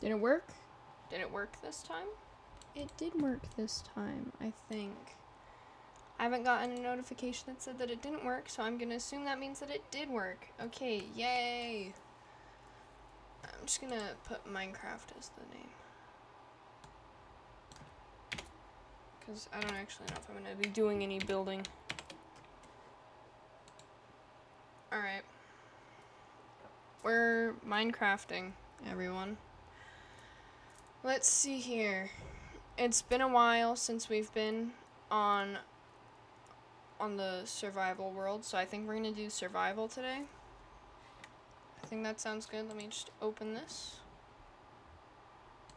Did it work? Did it work this time? It did work this time, I think. I haven't gotten a notification that said that it didn't work, so I'm gonna assume that means that it did work. Okay, yay! I'm just gonna put Minecraft as the name. Because I don't actually know if I'm gonna be doing any building. Alright. We're Minecrafting, everyone. Let's see here. It's been a while since we've been on on the survival world, so I think we're gonna do survival today. I think that sounds good. Let me just open this.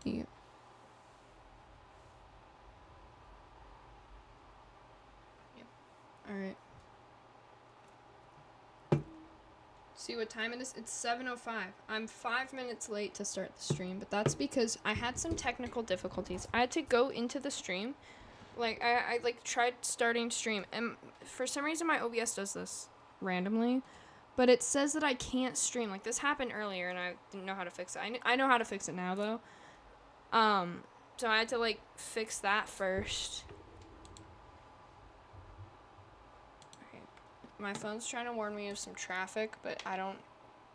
Yeah. Yep. All right. See what time it is? It's 7:05. I'm 5 minutes late to start the stream, but that's because I had some technical difficulties. I had to go into the stream. Like I I like tried starting stream and for some reason my OBS does this randomly, but it says that I can't stream. Like this happened earlier and I didn't know how to fix it. I, kn- I know how to fix it now though. Um so I had to like fix that first. Okay. My phone's trying to warn me of some traffic, but I don't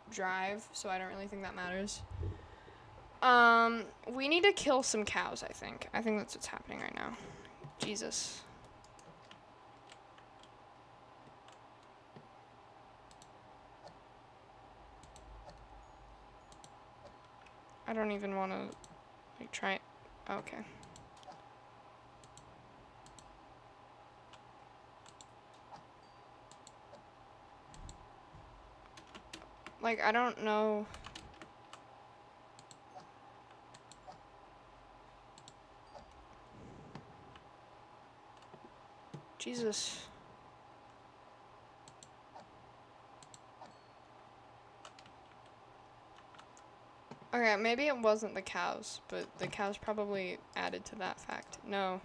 drive, so I don't really think that matters. Um, we need to kill some cows, I think. I think that's what's happening right now. Jesus. I don't even want to like try it. Okay. Like I don't know. Jesus. Okay, maybe it wasn't the cows, but the cows probably added to that fact. No.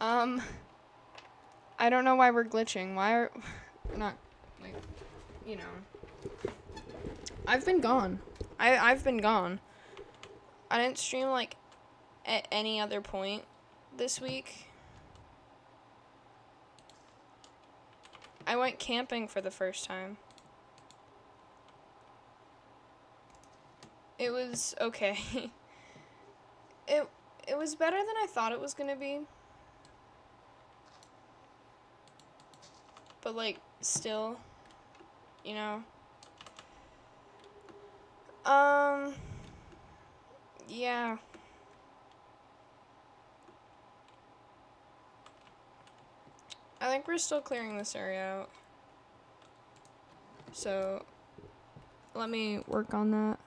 Um, I don't know why we're glitching. Why are not like, you know? I've been gone. I I've been gone. I didn't stream like at any other point this week. I went camping for the first time. It was okay. it it was better than I thought it was going to be. But like still, you know. Um yeah. I think we're still clearing this area out. So let me work on that.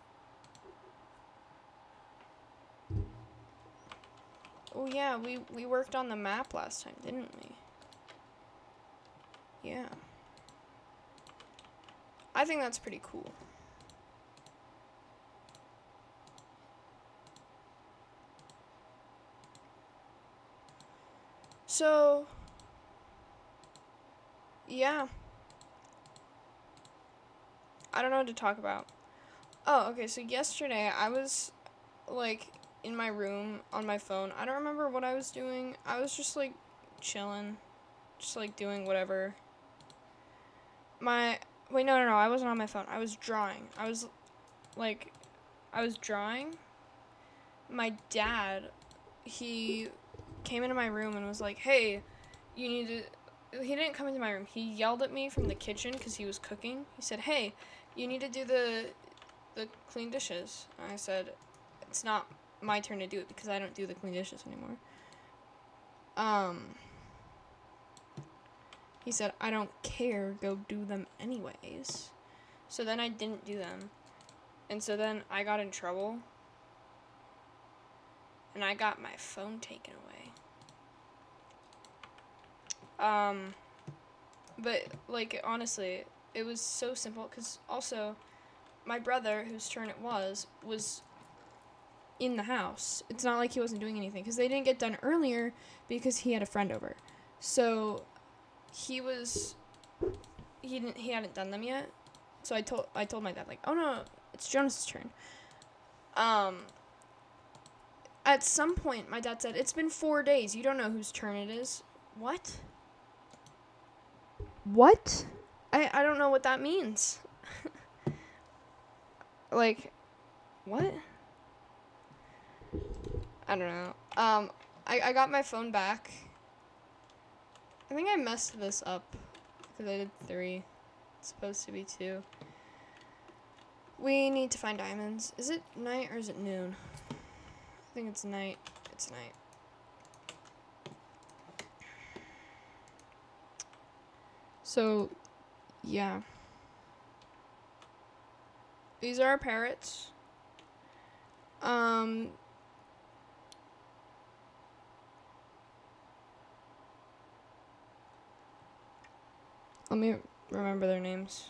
Oh yeah, we we worked on the map last time, didn't we? Yeah. I think that's pretty cool. So yeah. I don't know what to talk about. Oh, okay, so yesterday I was like in my room on my phone. I don't remember what I was doing. I was just like chilling, just like doing whatever. My wait, no, no, no. I wasn't on my phone. I was drawing. I was like I was drawing. My dad, he came into my room and was like, "Hey, you need to he didn't come into my room. He yelled at me from the kitchen because he was cooking. He said, "Hey, you need to do the the clean dishes." I said, "It's not my turn to do it because I don't do the clean dishes anymore." Um. He said, "I don't care. Go do them anyways." So then I didn't do them, and so then I got in trouble, and I got my phone taken away. Um, but like honestly, it was so simple because also, my brother, whose turn it was, was in the house. It's not like he wasn't doing anything because they didn't get done earlier because he had a friend over. So, he was, he didn't he hadn't done them yet. So I told I told my dad like, oh no, it's Jonas's turn. Um, at some point, my dad said, It's been four days. You don't know whose turn it is. What? What? I, I don't know what that means. like, what? I don't know. Um, I, I got my phone back. I think I messed this up because I did three. It's supposed to be two. We need to find diamonds. Is it night or is it noon? I think it's night. It's night. So, yeah. These are our parrots. Um, let me remember their names.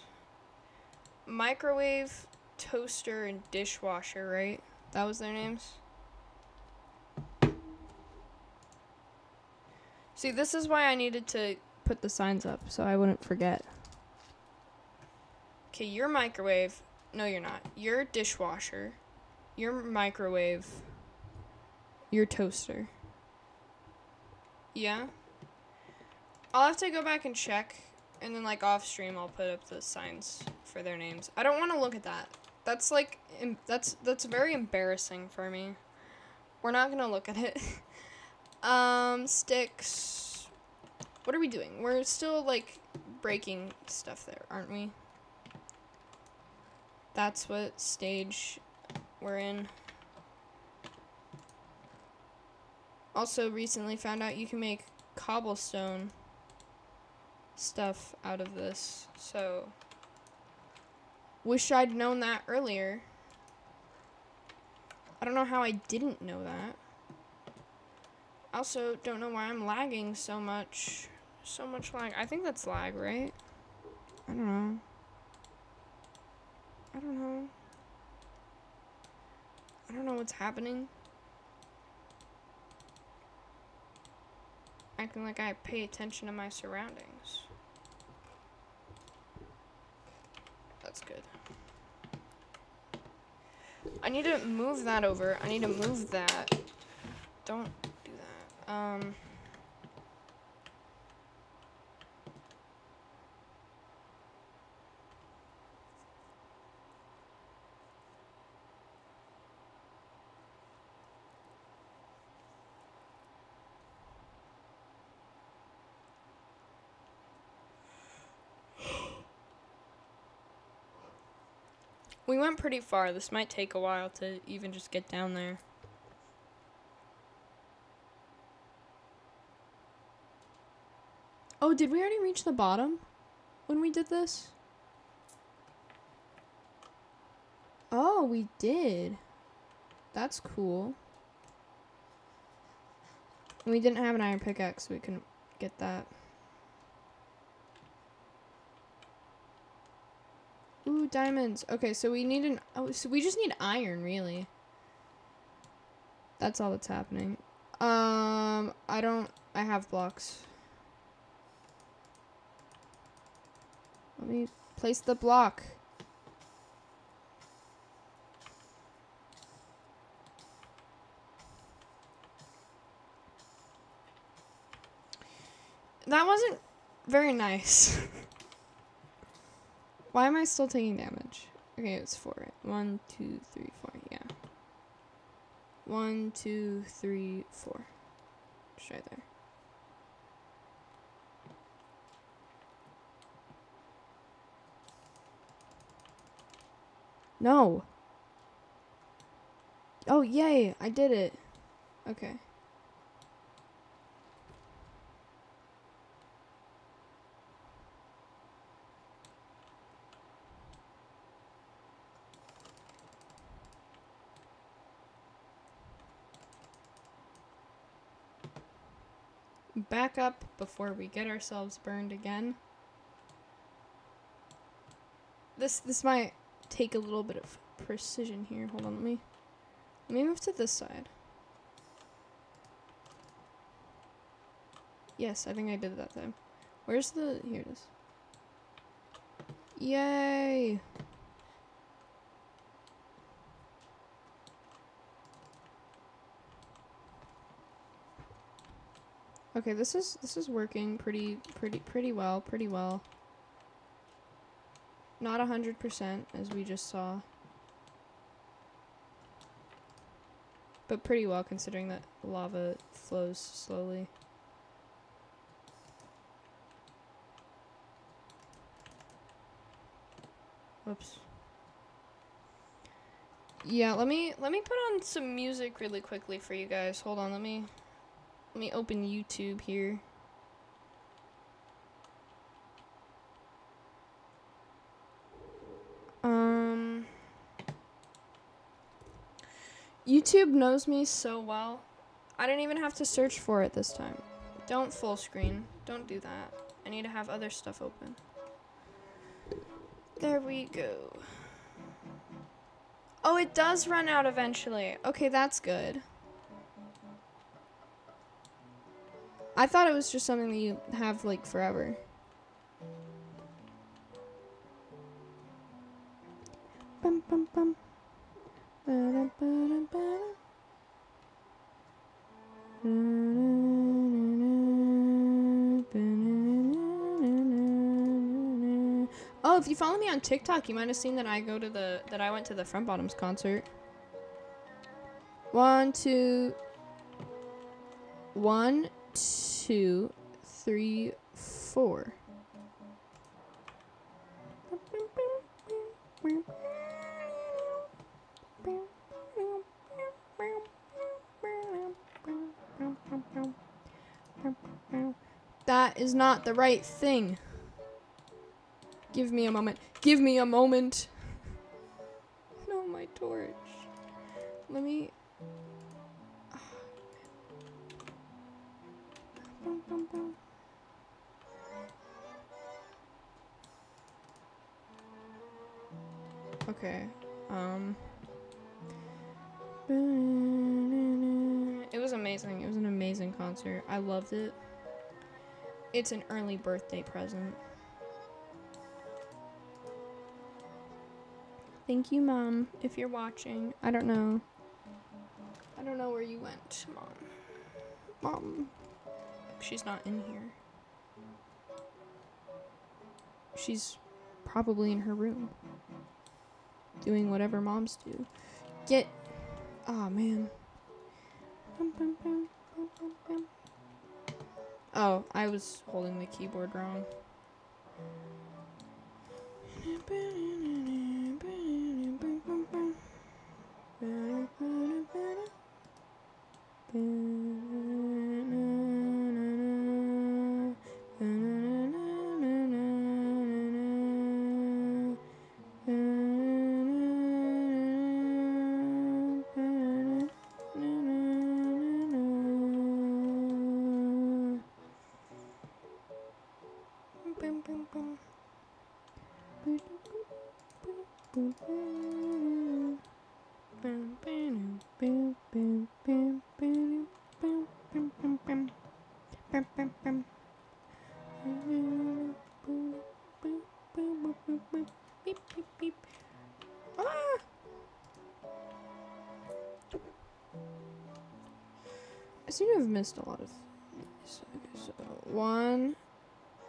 Microwave, toaster, and dishwasher, right? That was their names? See, this is why I needed to Put the signs up so I wouldn't forget. Okay, your microwave. No, you're not. Your dishwasher. Your microwave. Your toaster. Yeah? I'll have to go back and check. And then, like, off stream, I'll put up the signs for their names. I don't want to look at that. That's, like, that's, that's very embarrassing for me. We're not going to look at it. um, sticks. What are we doing? We're still, like, breaking stuff there, aren't we? That's what stage we're in. Also, recently found out you can make cobblestone stuff out of this. So, wish I'd known that earlier. I don't know how I didn't know that. Also, don't know why I'm lagging so much. So much lag. I think that's lag, right? I don't know. I don't know. I don't know what's happening. Acting like I pay attention to my surroundings. That's good. I need to move that over. I need to move that. Don't do that. Um. We went pretty far. This might take a while to even just get down there. Oh, did we already reach the bottom when we did this? Oh, we did. That's cool. We didn't have an iron pickaxe, so we couldn't get that. Ooh, diamonds. Okay, so we need an. Oh, so we just need iron, really. That's all that's happening. Um, I don't. I have blocks. Let me place the block. That wasn't very nice. Why am I still taking damage? Okay, it's four. One, two, three, four. Yeah. One, two, three, four. Just right there. No. Oh, yay. I did it. Okay. Back up before we get ourselves burned again. This this might take a little bit of precision here. Hold on, let me let me move to this side. Yes, I think I did it that time. Where's the here it is. Yay! Okay, this is this is working pretty pretty pretty well, pretty well. Not a hundred percent as we just saw. But pretty well considering that lava flows slowly. Whoops. Yeah, let me let me put on some music really quickly for you guys. Hold on, let me let me open YouTube here. Um YouTube knows me so well. I didn't even have to search for it this time. Don't full screen. Don't do that. I need to have other stuff open. There we go. Oh, it does run out eventually. Okay, that's good. I thought it was just something that you have like forever. Bum, bum, bum. Ba-dum, ba-dum, ba-dum. Oh, if you follow me on TikTok, you might have seen that I go to the that I went to the Front Bottoms concert. One, two, one, two, three, four. That is not the right thing. Give me a moment. Give me a moment. Loved it. It's an early birthday present. Thank you, Mom, if you're watching. I don't know. I don't know where you went, Mom. Mom. She's not in here. She's probably in her room. Doing whatever moms do. Get. Oh, man. Bum, bum, bum. Oh, I was holding the keyboard wrong. I seem to have missed a lot of. Okay, so one,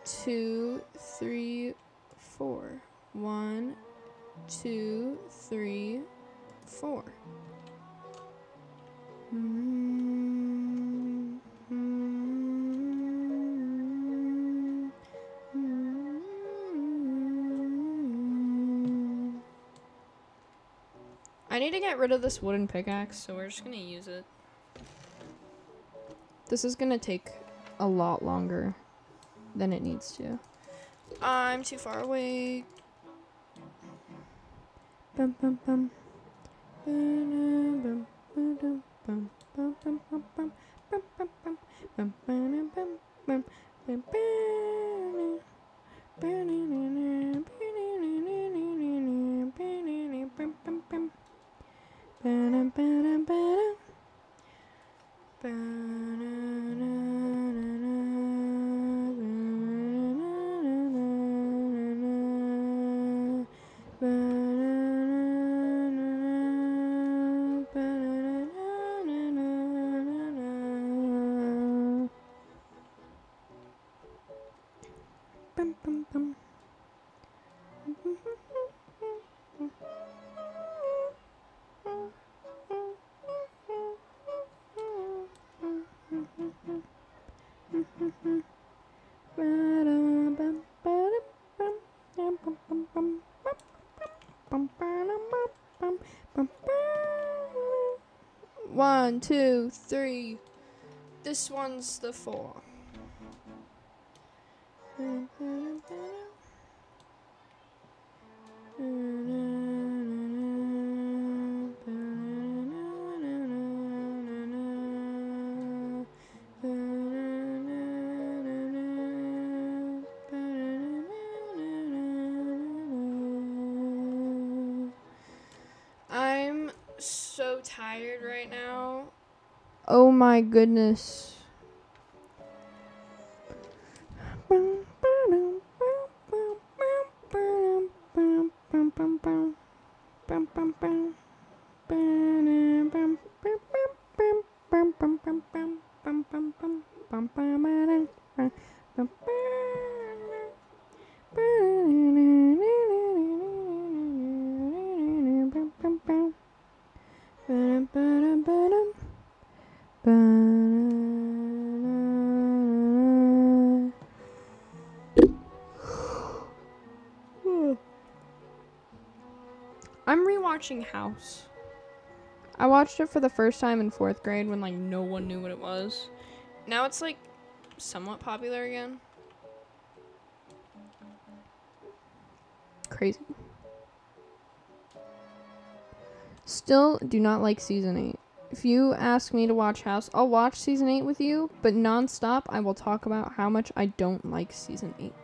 two, three, four. One, two, three, four. I need to get rid of this wooden pickaxe, so we're just gonna use it. This is gonna take a lot longer than it needs to. I'm too far away. Bum, bum, bum. Burn. Three. This one's the four. Oh my goodness. I'm House. I watched it for the first time in fourth grade when like no one knew what it was. Now it's like somewhat popular again. Crazy. Still do not like season 8. If you ask me to watch House, I'll watch season 8 with you, but nonstop I will talk about how much I don't like season 8.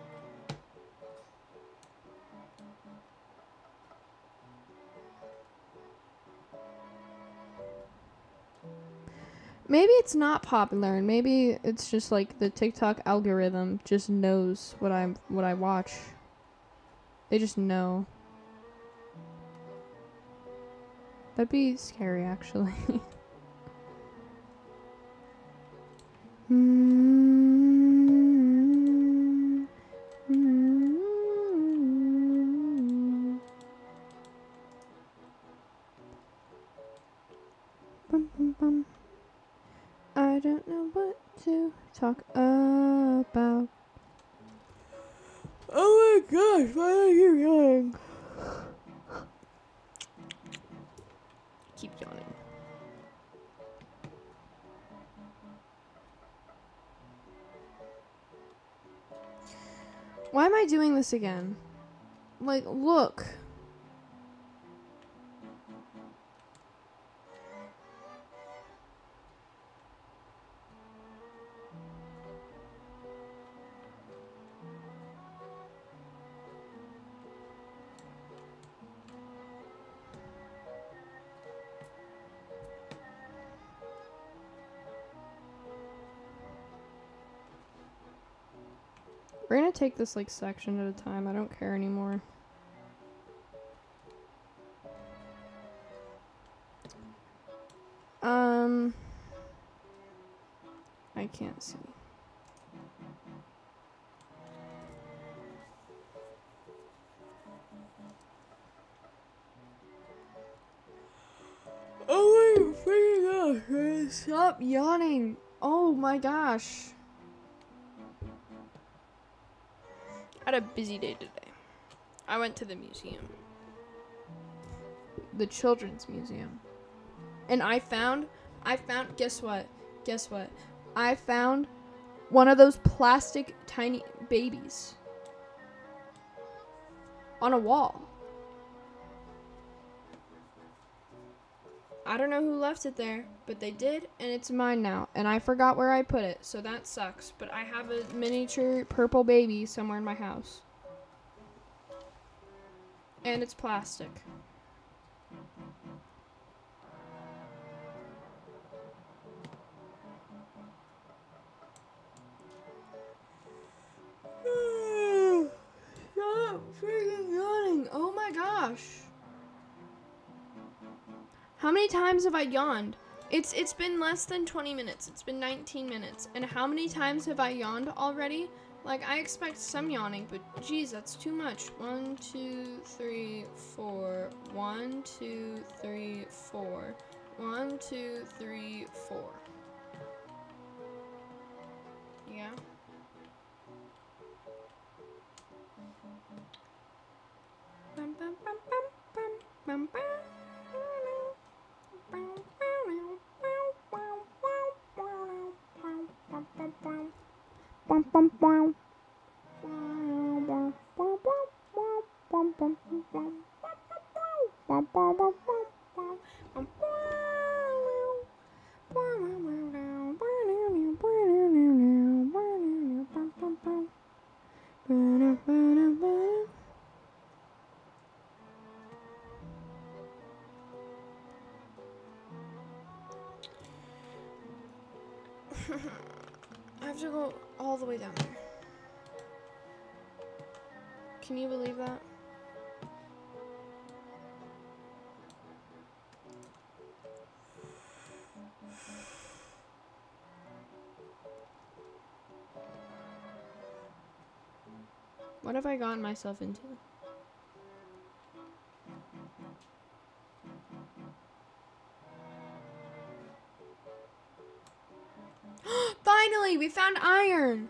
Maybe it's not popular and maybe it's just like the TikTok algorithm just knows what I'm what I watch. They just know. That'd be scary actually. Bum, hmm. Talk about. Oh my gosh, why are you yelling? Keep yawning. Why am I doing this again? Like, look. We're gonna take this like section at a time. I don't care anymore. Um, I can't see. Oh my freaking gosh! Stop yawning! Oh my gosh! Had a busy day today. I went to the museum. the children's museum and i found i found guess what guess what i found one of those plastic tiny babies on a wall i don't know who left it there but they did and it's mine now and i forgot where i put it so that sucks but i have a miniature purple baby somewhere in my house and it's plastic Stop freaking yawning. Oh my gosh. How many times have I yawned? It's it's been less than 20 minutes. It's been 19 minutes. And how many times have I yawned already? Like I expect some yawning, but geez, that's too much. One, two, three, four. One, two, three, four. One, two, three, four. Yeah. Bum, bum, bum, bum, bum, bum, bum. Mm-hmm. have to go all the way down there. Can you believe that? What have I gotten myself into? Iron.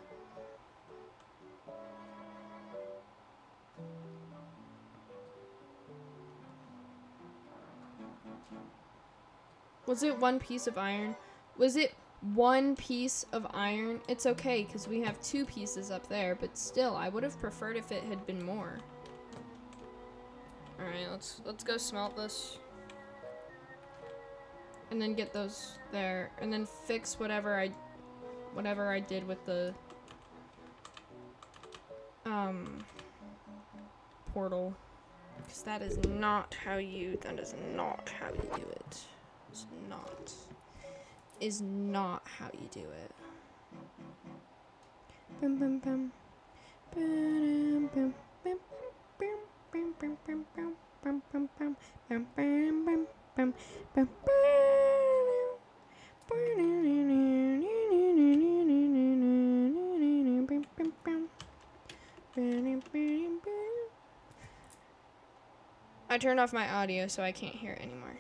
Was it one piece of iron? Was it one piece of iron? It's okay because we have two pieces up there, but still, I would have preferred if it had been more. All right, let's let's go smelt this, and then get those there, and then fix whatever I, whatever I did with the, um, portal, because that is not how you. That is not how you do it. It's not is not how you do it. Bum, bum, bum. Ba-dum, bum, I turned off my audio so I can't hear it anymore.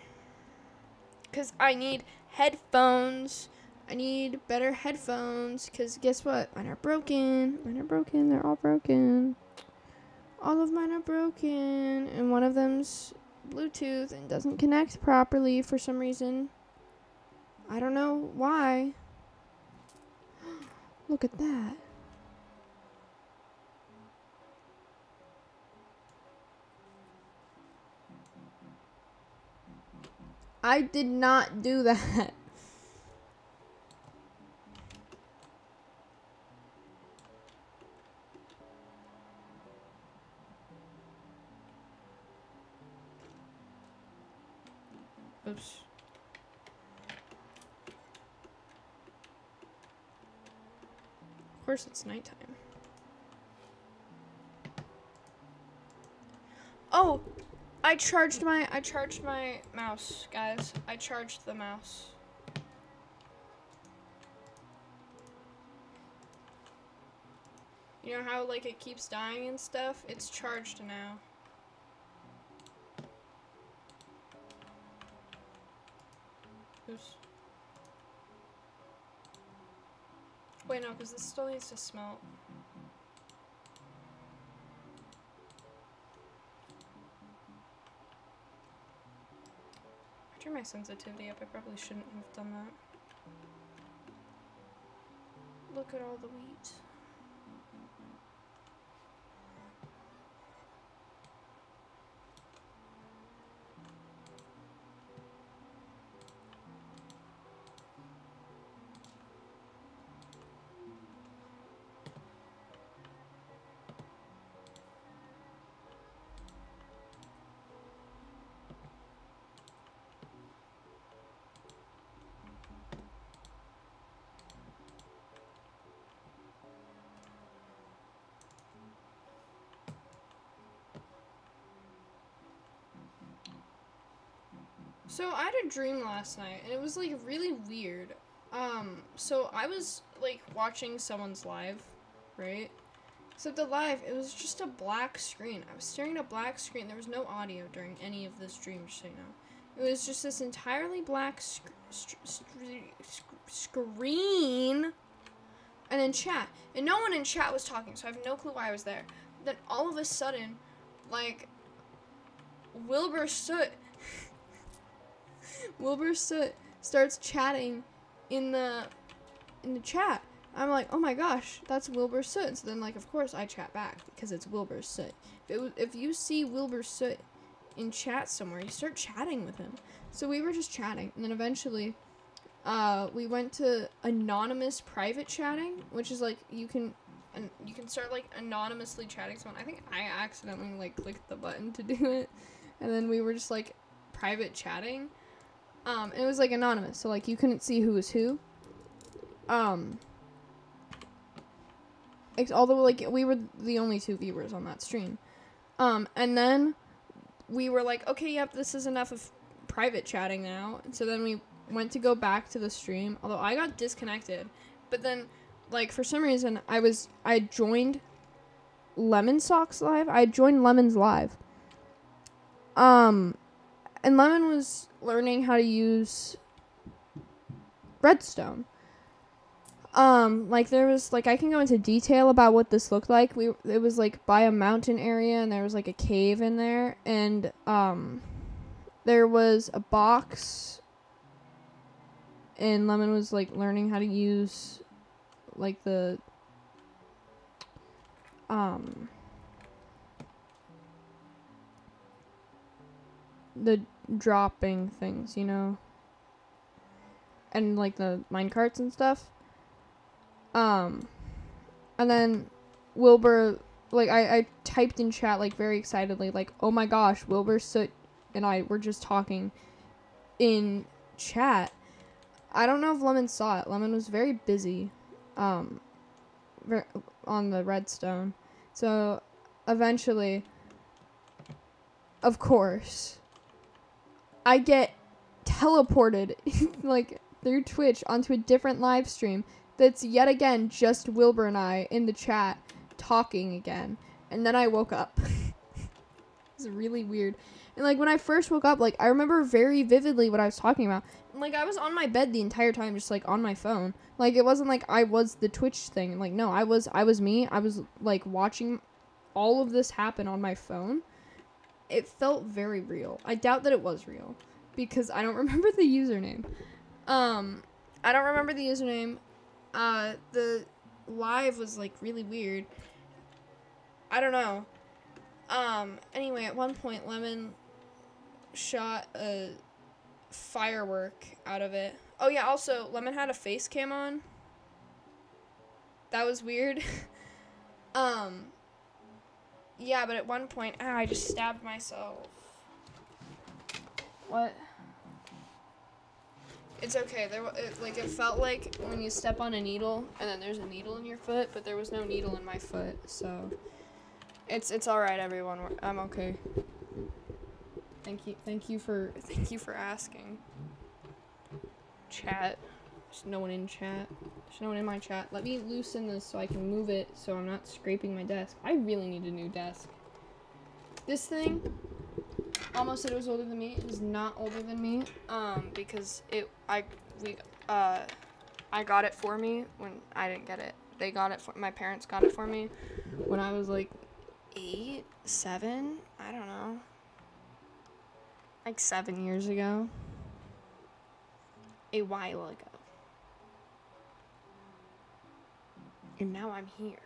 Because I need headphones. I need better headphones because guess what? Mine are broken. Mine are broken. They're all broken. All of mine are broken. And one of them's Bluetooth and doesn't connect properly for some reason. I don't know why. Look at that. I did not do that. Oops. Of course it's nighttime. Oh, I charged my I charged my mouse, guys. I charged the mouse. You know how like it keeps dying and stuff? It's charged now. Oops. Wait, no, because this still needs to smelt. I turned my sensitivity up. I probably shouldn't have done that. Look at all the wheat. So I had a dream last night, and it was like really weird. Um, so I was like watching someone's live, right? Except the live, it was just a black screen. I was staring at a black screen. There was no audio during any of this dream, just so you know. It was just this entirely black sc- sc- sc- screen, and then chat, and no one in chat was talking, so I have no clue why I was there. Then all of a sudden, like Wilbur Soot Wilbur Soot starts chatting in the in the chat. I'm like, oh my gosh, that's Wilbur Soot. So then, like, of course, I chat back because it's Wilbur Soot. If, it, if you see Wilbur Soot in chat somewhere, you start chatting with him. So we were just chatting, and then eventually, uh, we went to anonymous private chatting, which is like you can, you can start like anonymously chatting someone. I think I accidentally like clicked the button to do it, and then we were just like private chatting. Um, it was like anonymous, so like you couldn't see who was who. Um, although like we were the only two viewers on that stream. Um, and then we were like, okay, yep, this is enough of private chatting now. And so then we went to go back to the stream, although I got disconnected. But then, like for some reason, I was I joined Lemon Socks live. I joined Lemon's live. Um, and Lemon was learning how to use Redstone. Um, like there was like I can go into detail about what this looked like. We it was like by a mountain area and there was like a cave in there and um there was a box and Lemon was like learning how to use like the um the dropping things, you know. And like the mine carts and stuff. Um and then Wilbur like I, I typed in chat like very excitedly, like, oh my gosh, Wilbur Soot and I were just talking in chat. I don't know if Lemon saw it. Lemon was very busy um on the redstone. So eventually of course I get teleported like through Twitch onto a different live stream that's yet again just Wilbur and I in the chat talking again. And then I woke up. it's really weird. And like when I first woke up, like I remember very vividly what I was talking about. Like I was on my bed the entire time just like on my phone. Like it wasn't like I was the Twitch thing. Like no, I was I was me. I was like watching all of this happen on my phone. It felt very real. I doubt that it was real because I don't remember the username. Um I don't remember the username. Uh the live was like really weird. I don't know. Um anyway, at one point Lemon shot a firework out of it. Oh yeah, also Lemon had a face cam on. That was weird. um yeah, but at one point, ah, I just stabbed myself. What? It's okay. There, it, like it felt like when you step on a needle, and then there's a needle in your foot, but there was no needle in my foot, so it's it's all right, everyone. We're, I'm okay. Thank you, thank you for thank you for asking. Chat. There's no one in chat. One in my chat. Let me loosen this so I can move it so I'm not scraping my desk. I really need a new desk. This thing almost said it was older than me. It is not older than me. Um, because it I we uh I got it for me when I didn't get it. They got it for my parents got it for me when I was like eight, seven, I don't know. Like seven years ago. A while ago. And now I'm here.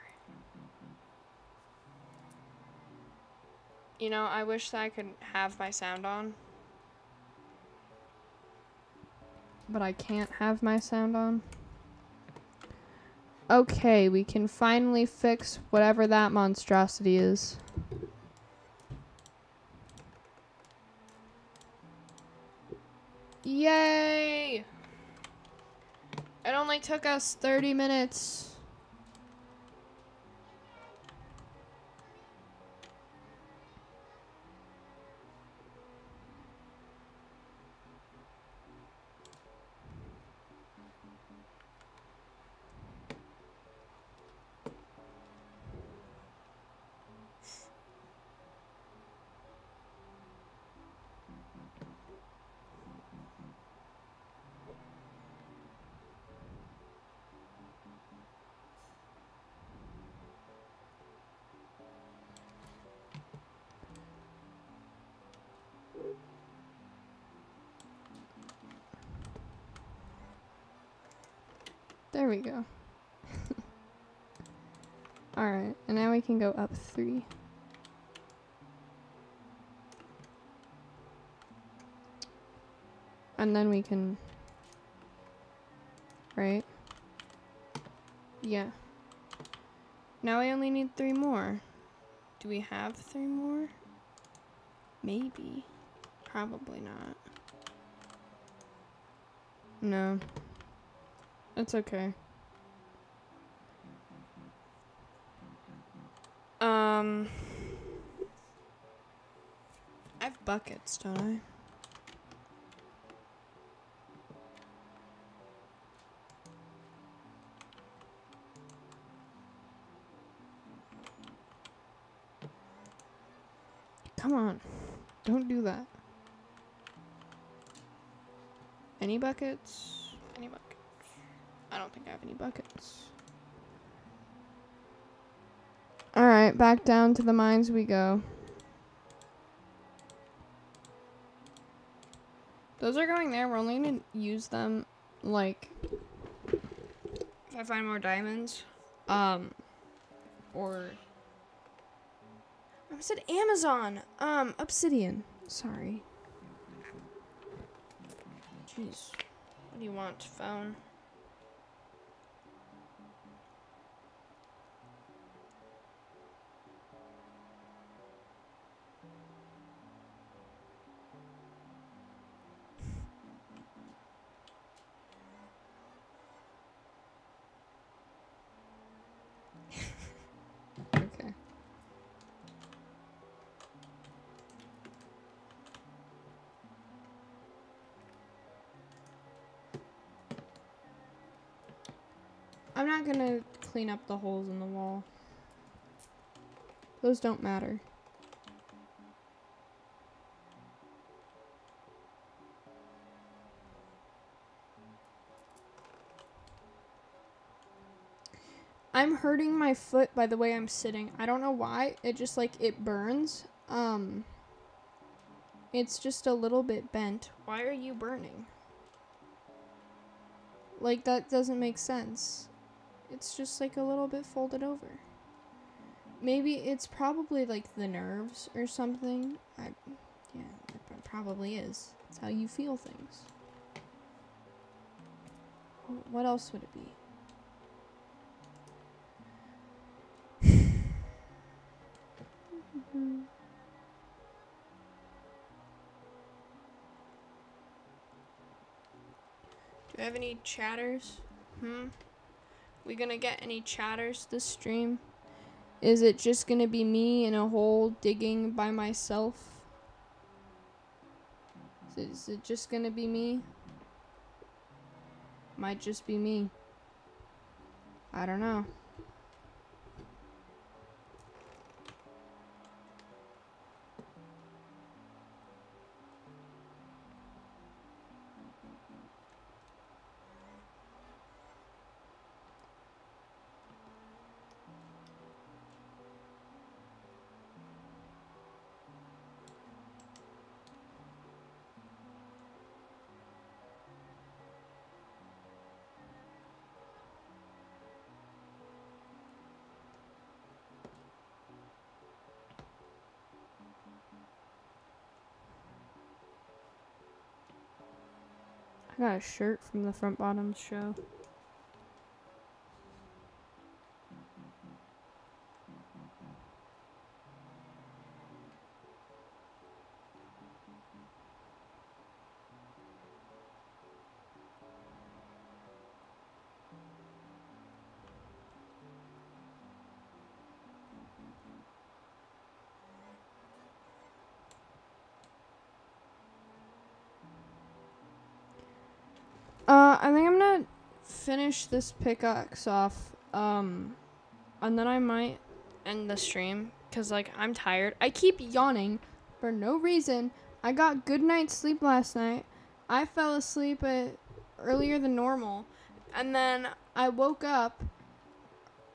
You know, I wish that I could have my sound on. But I can't have my sound on. Okay, we can finally fix whatever that monstrosity is. Yay! It only took us 30 minutes. We go. Alright, and now we can go up three. And then we can. Right? Yeah. Now we only need three more. Do we have three more? Maybe. Probably not. No. It's okay. Um, I have buckets, don't I? Come on. Don't do that. Any buckets? Any buckets? I don't think I have any buckets. Alright, back down to the mines we go. Those are going there. We're only going to use them, like, if I find more diamonds, um, or... I said Amazon! Um, Obsidian. Sorry. jeez, what do you want, phone? I'm not gonna clean up the holes in the wall. Those don't matter. I'm hurting my foot by the way I'm sitting. I don't know why. It just like it burns. Um it's just a little bit bent. Why are you burning? Like that doesn't make sense. It's just like a little bit folded over. Maybe it's probably like the nerves or something. I yeah, it probably is. It's how you feel things. What else would it be? Do we have any chatters? Hmm? We gonna get any chatters this stream? Is it just gonna be me in a hole digging by myself? Is it, just gonna be me? Might just be me. I don't know. Got a shirt from the Front Bottoms show. Uh, I think I'm gonna finish this pickaxe off. Um, and then I might end the stream because like I'm tired. I keep yawning for no reason. I got good night's sleep last night. I fell asleep at earlier than normal, and then I woke up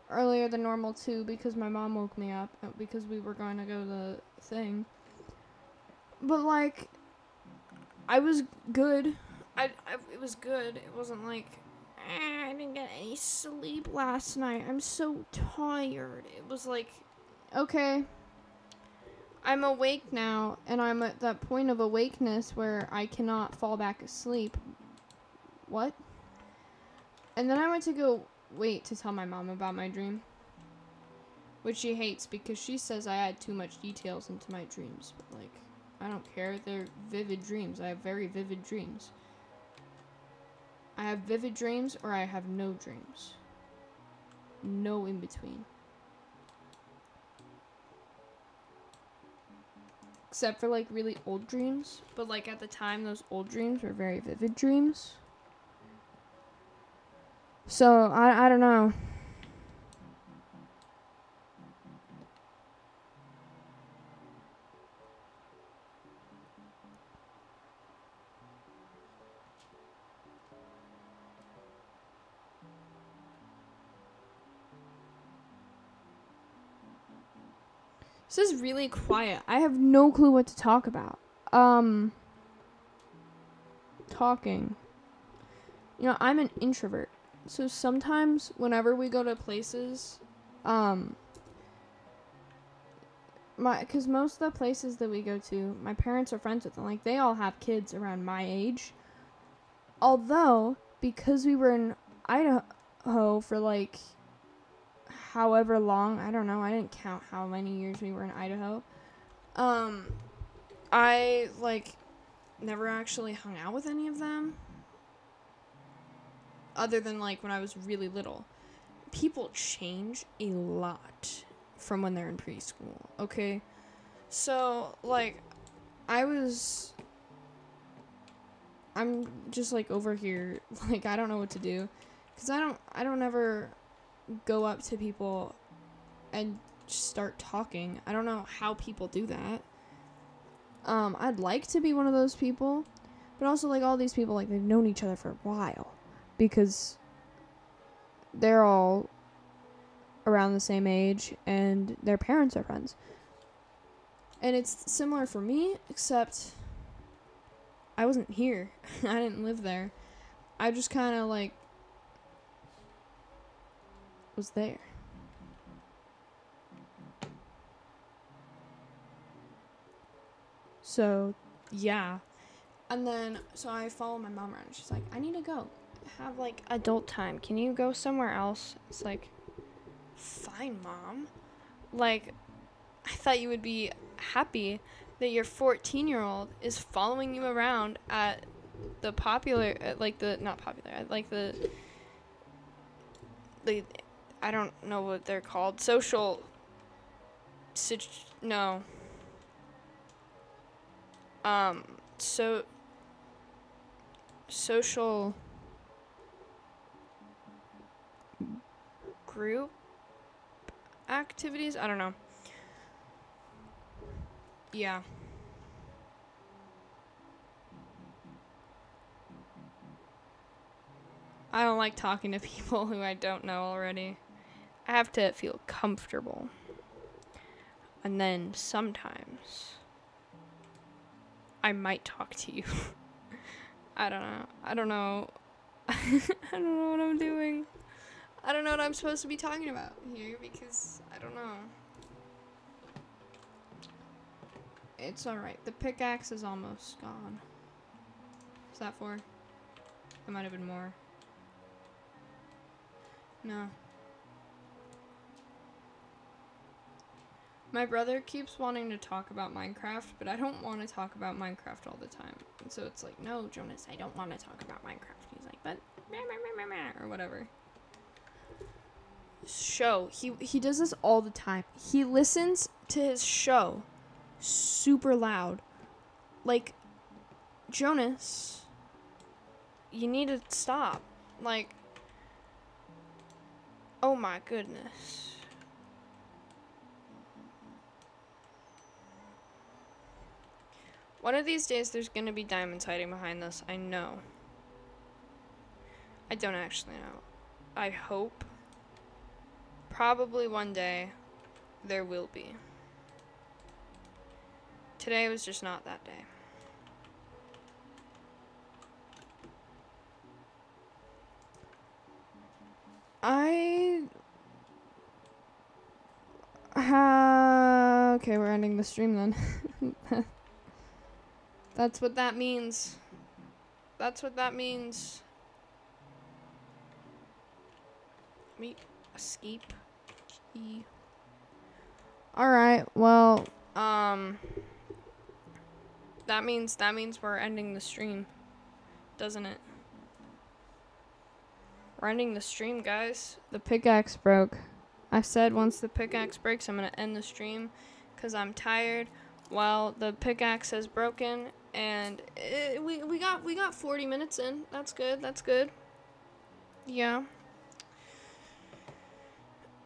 earlier than normal too because my mom woke me up because we were going to go to the thing. But like, I was good. I, I it was good. It wasn't like "Eh, I didn't get any sleep last night. I'm so tired. It was like, okay, I'm awake now, and I'm at that point of awakeness where I cannot fall back asleep. What? And then I went to go wait to tell my mom about my dream, which she hates because she says I add too much details into my dreams. But, like, I don't care. They're vivid dreams. I have very vivid dreams. I have vivid dreams or I have no dreams. No in between. Except for like really old dreams. But like at the time, those old dreams were very vivid dreams. So I, I don't know. This is really quiet. I have no clue what to talk about. Um talking. You know, I'm an introvert. So sometimes whenever we go to places um my cuz most of the places that we go to, my parents are friends with and like they all have kids around my age. Although because we were in Idaho for like however long. I don't know. I didn't count how many years we were in Idaho. Um, I like never actually hung out with any of them. Other than like when I was really little. People change a lot from when they're in preschool, okay? So, like, I was. I'm just like over here, like, I don't know what to do. Because I don't, I don't ever go up to people and start talking. I don't know how people do that. Um, I'd like to be one of those people, but also like all these people like they've known each other for a while because they're all around the same age and their parents are friends. And it's similar for me except I wasn't here. I didn't live there. I just kind of like was there. So, yeah. And then, so I follow my mom around. She's like, I need to go. Have like adult time. Can you go somewhere else? It's like, fine, mom. Like, I thought you would be happy that your 14 year old is following you around at the popular, at like the, not popular, like the, the I don't know what they're called. Social. No. Um. So. Social. Group activities. I don't know. Yeah. I don't like talking to people who I don't know already. I have to feel comfortable. And then sometimes I might talk to you. I don't know. I don't know. I don't know what I'm doing. I don't know what I'm supposed to be talking about here because I don't know. It's alright. The pickaxe is almost gone. Is that four? It might have been more. No. My brother keeps wanting to talk about Minecraft, but I don't want to talk about Minecraft all the time. And so it's like, no, Jonas, I don't want to talk about Minecraft. He's like, but or whatever. Show. He he does this all the time. He listens to his show super loud. Like Jonas, you need to stop. Like Oh my goodness. One of these days there's gonna be diamonds hiding behind this. I know. I don't actually know. I hope. Probably one day there will be. Today was just not that day. I. Uh, okay, we're ending the stream then. That's what that means. That's what that means. Me escape. E. Alright, well, Um. That means that means we're ending the stream, doesn't it? We're ending the stream, guys. the pickaxe broke. I said once the pickaxe breaks, I'm gonna end the stream because I'm tired. Well, the pickaxe has broken, and it, we we got we got 40 minutes in. That's good. That's good. Yeah.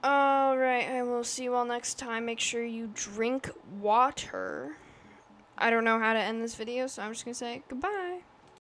All right. I will see you all next time. Make sure you drink water. I don't know how to end this video, so I'm just gonna say goodbye.